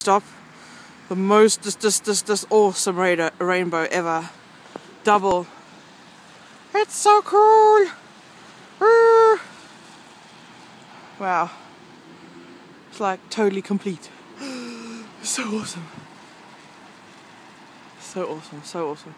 stop. The most, just, just, just, just awesome ra rainbow ever. Double. It's so cool. Wow. It's like totally complete. so awesome. So awesome, so awesome.